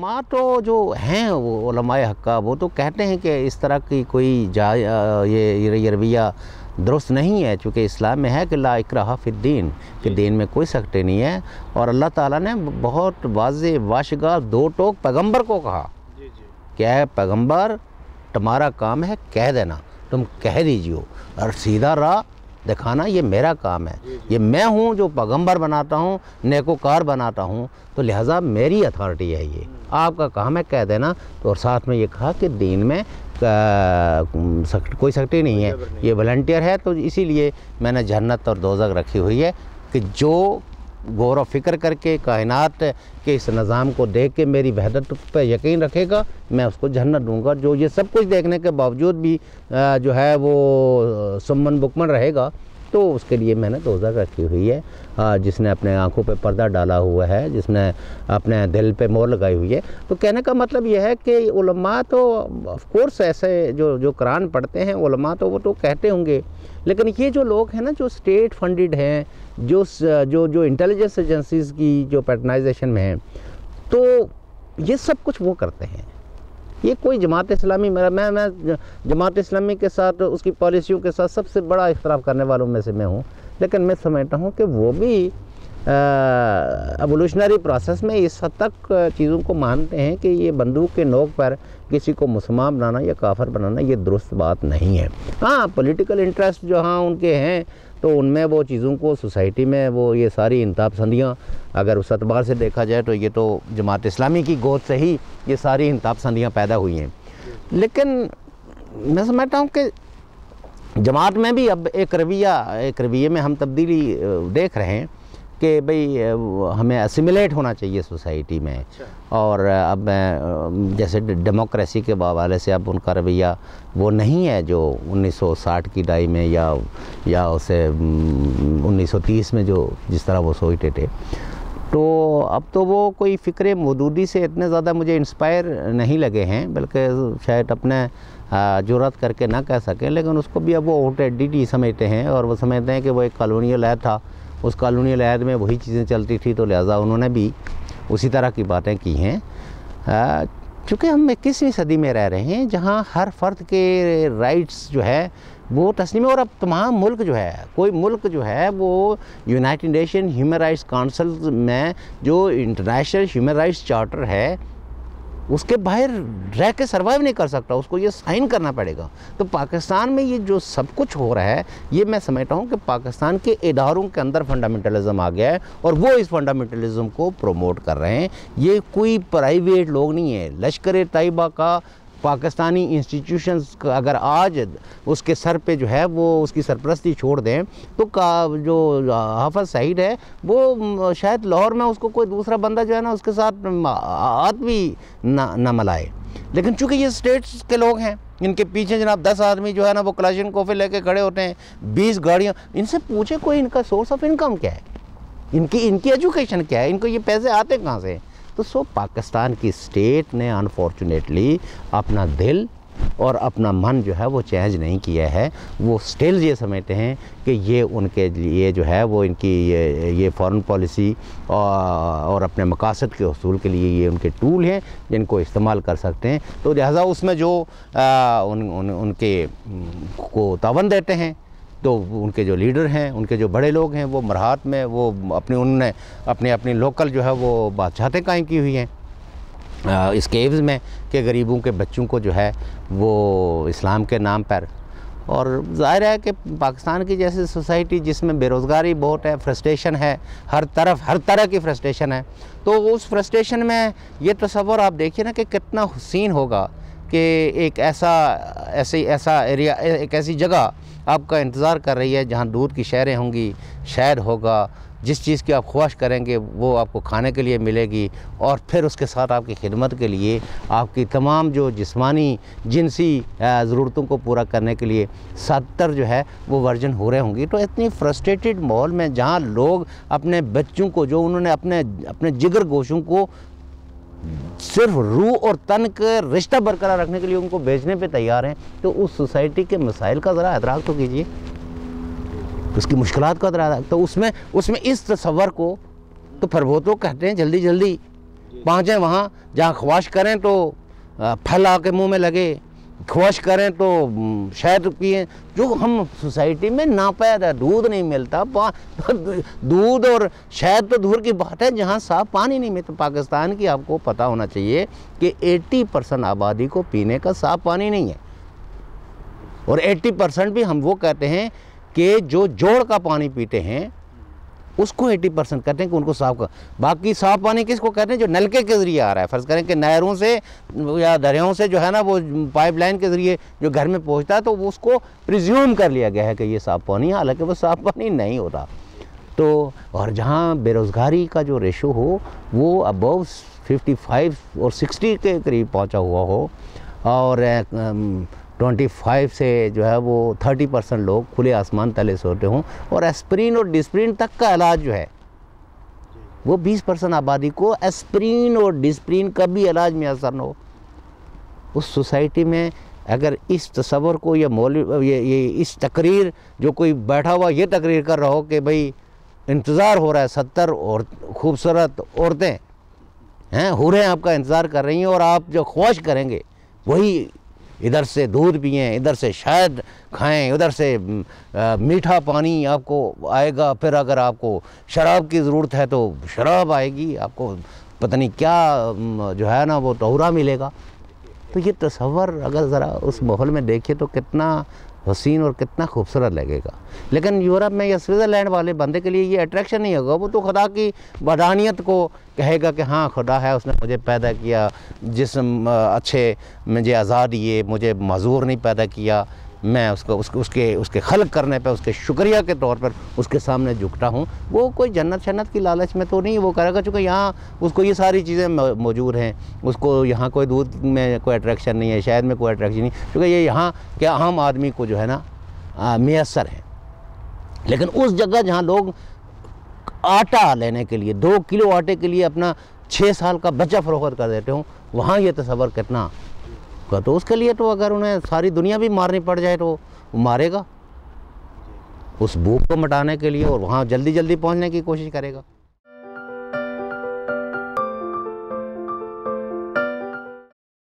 उलमा तो जो हैं वो उलमाए हक्का वो तो कहते हैं कि इस तरह की कोई जा ये रवैया दुरुस्त नहीं है चूँकि इस्लाम में है कि ला इकरा फ़िद्दीन कि दीन में कोई सकते नहीं है। और अल्लाह ताला ने बहुत वाज वाशगा दो टोक पैगंबर को कहा। क्या है पैगंबर तुम्हारा काम है कह देना तुम कह दीजिए और सीधा राह दिखाना ये मेरा काम है। ये मैं हूँ जो पैगंबर बनाता हूँ नेकोकार बनाता हूँ तो लिहाजा मेरी अथॉरिटी है ये। आपका काम है कह देना तो और साथ में ये कहा कि दीन में सक्ट, कोई सख्ती नहीं है। ये वॉल्टियर है तो इसीलिए मैंने जन्नत और दोजक रखी हुई है कि जो गौर व फ़िक्र करके कायनात के इस निज़ाम को देख के मेरी वहदत पर यकीन रखेगा, मैं उसको जन्नत दूँगा। जो ये सब कुछ देखने के बावजूद भी जो है वो सुमन बुकमन रहेगा तो उसके लिए मैंने दोजक रखी हुई है जिसने अपने आँखों पे पर्दा डाला हुआ है, जिसने अपने दिल पे मोर लगाई हुई है। तो कहने का मतलब यह है कि उलमा तो ऑफ़ कोर्स ऐसे जो जो कुरान पढ़ते हैं, उलमा तो वो तो कहते होंगे। लेकिन ये जो लोग हैं ना, जो स्टेट फंडेड हैं, जो जो जो इंटेलिजेंस एजेंसीज़ की जो पैटर्नाइजेशन में हैं तो ये सब कुछ वो करते हैं। ये कोई जमात इस्लामी, मेरा, मैं मैं जमात इस्लामी के साथ, उसकी पॉलिसियों के साथ सबसे बड़ा इख्तराफ़ करने वालों में से मैं हूँ। लेकिन मैं समझता हूँ कि वो भी एवोल्यूशनरी प्रोसेस में इस हद तक चीज़ों को मानते हैं कि ये बंदूक के नोक पर किसी को मुसलमान बनाना या काफर बनाना, ये दुरुस्त बात नहीं है। हाँ पॉलिटिकल इंटरेस्ट जो हाँ उनके हैं तो उनमें वो चीज़ों को सोसाइटी में वो ये सारी इंताब संदियाँ अगर उस अतबार से देखा जाए तो ये तो जमात इस्लामी की गोद से ही ये सारी इंताब संदियाँ पैदा हुई हैं। लेकिन मैं समझता हूँ कि जमात में भी अब एक रवैया, एक रवैये में हम तब्दीली देख रहे हैं। कि भाई हमें असिमिलेट होना चाहिए सोसाइटी में। अच्छा। और अब जैसे डेमोक्रेसी के हवाले से अब उनका रवैया वो नहीं है जो 1960 की डाई में या या उसे 1930 में जो जिस तरह वो सोचते थे। तो अब तो वो कोई फ़िक्र मदूदी से इतने ज़्यादा मुझे इंस्पायर नहीं लगे हैं बल्कि शायद अपने ज़रूरत करके ना कह सकें लेकिन उसको भी अब वो आउटडेटेड समझते हैं और वो समझते हैं कि वो एक कॉलोनियल है था। उस कॉलोनी लहद में वही चीज़ें चलती थी तो लिहाजा उन्होंने भी उसी तरह की बातें की हैं। चूँकि हम इक्कीसवीं सदी में रह रहे हैं, जहाँ हर फर्द के राइट्स जो है, वो तस्लीम और अब तमाम मुल्क जो है, कोई मुल्क जो है, वो United Nation Human Rights Council में जो इंटरनेशनल ह्यूमन राइट्स चार्टर है उसके बाहर रह के सर्वाइव नहीं कर सकता, उसको ये साइन करना पड़ेगा। तो पाकिस्तान में ये जो सब कुछ हो रहा है, ये मैं समझता हूँ कि पाकिस्तान के इदारों के अंदर फंडामेंटलिज्म आ गया है और वो इस फंडामेंटलिज्म को प्रमोट कर रहे हैं। ये कोई प्राइवेट लोग नहीं है। लश्कर तयबा का पाकिस्तानी इंस्टीट्यूशंस अगर आज उसके सर पे जो है वो उसकी सरपरस्ती छोड़ दें तो का जो हाफज सईद है, वो शायद लाहौर में उसको कोई दूसरा बंदा जो है ना उसके साथ हाथ भी ना ना मलाए। लेकिन चूँकि ये स्टेट्स के लोग हैं, इनके पीछे जनाब दस आदमी जो है ना वो कलाशन कोफे लेके खड़े होते हैं, बीस गाड़ियाँ, इनसे पूछे कोई इनका सोर्स ऑफ़ इनकम क्या है? इनकी इनकी एजुकेशन क्या है? इनको ये पैसे आते कहाँ से? तो सो पाकिस्तान की स्टेट ने अनफॉर्चुनेटली अपना दिल और अपना मन जो है वो चेंज नहीं किया है। वो स्टिल ये समझते हैं कि ये उनके लिए जो है वो इनकी ये ये फॉरेन पॉलिसी और अपने मकासद के असूल के लिए ये उनके टूल हैं जिनको इस्तेमाल कर सकते हैं। तो लिहाजा उसमें जो आ, उन, उन, उनके को तावन देते हैं। तो उनके जो लीडर हैं, उनके जो बड़े लोग हैं, वो मरहात में, वो अपने, उन्होंने अपनी अपनी लोकल जो है वो बादशाहतें कायम की हुई हैं। इस केव्स में कि गरीबों के बच्चों को जो है वो इस्लाम के नाम पर और ज़ाहिर है कि पाकिस्तान की जैसी सोसाइटी जिसमें बेरोज़गारी बहुत है, फ्रस्ट्रेशन है, हर तरफ़, हर तरह की फ्रस्ट्रेशन है तो उस फ्रस्ट्रेशन में ये तस्वर आप देखिए ना कि कितना हसीन होगा कि एक ऐसा, ऐसे, ऐसा एरिया एक ऐसी जगह आपका इंतज़ार कर रही है, जहाँ दूध की शहरें होंगी शहर होगा, जिस चीज़ की आप ख्वाहिश करेंगे, वो आपको खाने के लिए मिलेगी और फिर उसके साथ आपकी खिदमत के लिए, आपकी तमाम जो जिस्मानी, जिनसी ज़रूरतों को पूरा करने के लिए सत्तर जो है, वो वर्जन हो रहे होंगी। तो इतनी फ्रस्ट्रेटेड माहौल में जहाँ लोग अपने बच्चों को, जो उन्होंने अपने अपने जिगर गोशों को सिर्फ़ रूह और तन के रिश्ता बरकरार रखने के लिए उनको बेचने पे तैयार हैं तो उस सोसाइटी के मसाइल का ज़रा अदराक तो कीजिए। उसकी मुश्किल का ज़रा तो उसमें उसमें इस तस्वर को तो फिर वो तो कहते हैं जल्दी जल्दी पहुँचें वहाँ जहाँ ख्वाश करें तो फल आके मुँह में लगे। ख्वाश करें तो शायद पिए। जो हम सोसाइटी में नापैद है दूध नहीं मिलता दूध और शायद तो दूर की बात है, जहाँ साफ़ पानी नहीं मिलता। पाकिस्तान की आपको पता होना चाहिए कि 80 परसेंट आबादी को पीने का साफ़ पानी नहीं है। और 80 परसेंट भी हम वो कहते हैं कि जो जोड़ का पानी पीते हैं उसको 80 परसेंट कहते हैं कि उनको साफ़ कर। बाकी साफ़ पानी किसको कहते हैं? जो नलके के ज़रिए आ रहा है। फ़र्ज़ करें कि नहरों से या दरियाओं से जो है ना, वो पाइपलाइन के ज़रिए जो घर में पहुँचता है तो उसको प्रिज्यूम कर लिया गया है कि ये साफ़ पानी है। हालाँकि वो साफ़ पानी नहीं होता। तो और जहाँ बेरोज़गारी का जो रेशो हो, वो अबव 55 और 60 के करीब पहुँचा हुआ हो। और ट्वेंटी फाइव से जो है वो थर्टी परसेंट लोग खुले आसमान तले सोते हों और एस्प्रीन और डिस्प्रीन तक का इलाज जो है वो बीस परसेंट आबादी को एस्प्रीन और डिस्प्रीन का भी इलाज में असर न हो। उस सोसाइटी में अगर इस तस्वर को या मौल ये, ये इस तकरीर जो कोई बैठा हुआ ये तकरीर कर रहा हो कि भाई इंतज़ार हो रहा है सत्तर और खूबसूरत औरतें हैं हो रहे हैं आपका इंतज़ार कर रही हैं और आप जो ख्वाश करेंगे वही इधर से दूध पिएँ, इधर से शहद खाएँ, उधर से मीठा पानी आपको आएगा। फिर अगर आपको शराब की ज़रूरत है तो शराब आएगी, आपको पता नहीं क्या जो है ना वो तोहरा मिलेगा। तो ये तस्वर अगर ज़रा उस माहौल में देखिए तो कितना हसीन और कितना खूबसूरत लगेगा। लेकिन यूरोप में या स्विट्ज़रलैंड वाले बंदे के लिए ये अट्रैक्शन नहीं होगा। वो तो खुदा की बदानियत को कहेगा कि हाँ खुदा है, उसने मुझे पैदा किया, जिसम अच्छे, मुझे आज़ाद दिए मुझे मजूर नहीं पैदा किया। मैं उसको, उसके उसके उसके खल करने पे, उसके शुक्रिया के तौर पर उसके सामने झुकता हूँ। वो कोई जन्नत शन्नत की लालच में तो नहीं, वो करेगा, चूँकि यहाँ उसको ये सारी चीज़ें मौजूद हैं। उसको यहाँ कोई दूध में कोई अट्रैक्शन नहीं है शायद में कोई अट्रैक्शन नहीं। क्योंकि ये यहाँ के आम आदमी को जो है ना मैसर है। लेकिन उस जगह जहाँ लोग आटा लेने के लिए, दो किलो आटे के लिए अपना छः साल का बच्चा फरोख्त कर देते हूँ, वहाँ ये तस्वर कितना का तो उसके लिए तो अगर उन्हें सारी दुनिया भी मारनी पड़ जाए तो मारेगा। उस भूख को मिटाने के लिए और वहाँ जल्दी जल्दी पहुँचने की कोशिश करेगा।